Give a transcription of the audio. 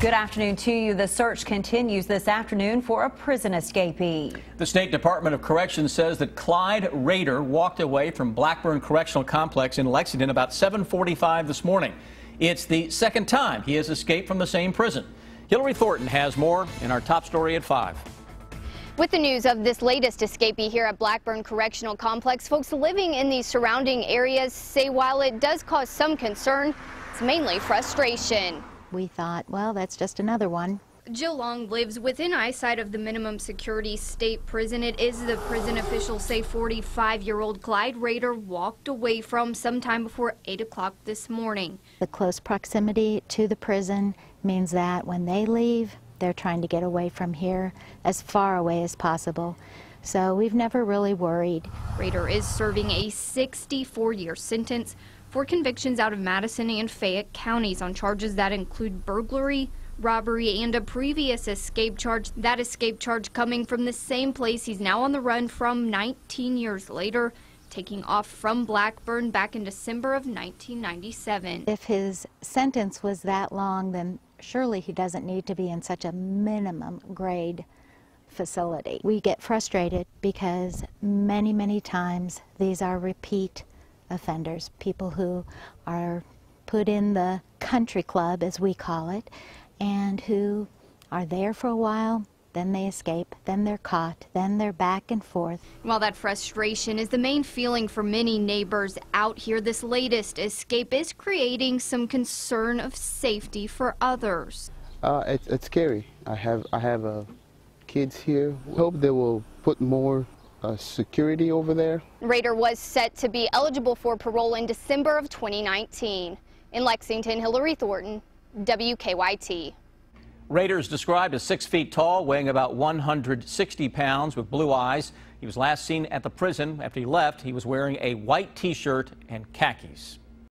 Good afternoon to you. The search continues this afternoon for a prison escapee. The State Department of Corrections says that Clyde Rader walked away from Blackburn Correctional Complex in Lexington about 745 this morning. It's the second time he has escaped from the same prison. Hillary Thornton has more in our top story at 5. With the news of this latest escapee here at Blackburn Correctional Complex, folks living in these surrounding areas say while it does cause some concern, it's mainly frustration. We thought, well, that's just another one. Jill Long lives within eyesight of the minimum security state prison. It is the prison officials say 45-year-old Clyde Rader walked away from sometime before 8 o'clock this morning. The close proximity to the prison means that when they leave, they're trying to get away from here as far away as possible. So we've never really worried. Rader is serving a 64-year sentence for convictions out of Madison and Fayette counties on charges that include burglary, robbery, and a previous escape charge. That escape charge coming from the same place he's now on the run from 19 years later, taking off from Blackburn back in December of 1997. If his sentence was that long, then surely he doesn't need to be in such a minimum grade facility. We get frustrated because many, many times these are repeat offenders, people who are put in the country club, as we call it, and who are there for a while, then they escape, then they're caught, then they're back and forth. While that frustration is the main feeling for many neighbors out here, this latest escape is creating some concern of safety for others. Uh, it's, it's scary. I have I have uh, kids here. Hope they will put more uh, security over there. Rader was set to be eligible for parole in December of 2019. In Lexington, Hillary Thornton, WKYT. Rader is described as six feet tall, weighing about 160 pounds, with blue eyes. He was last seen at the prison. After he left, he was wearing a white T-shirt and khakis.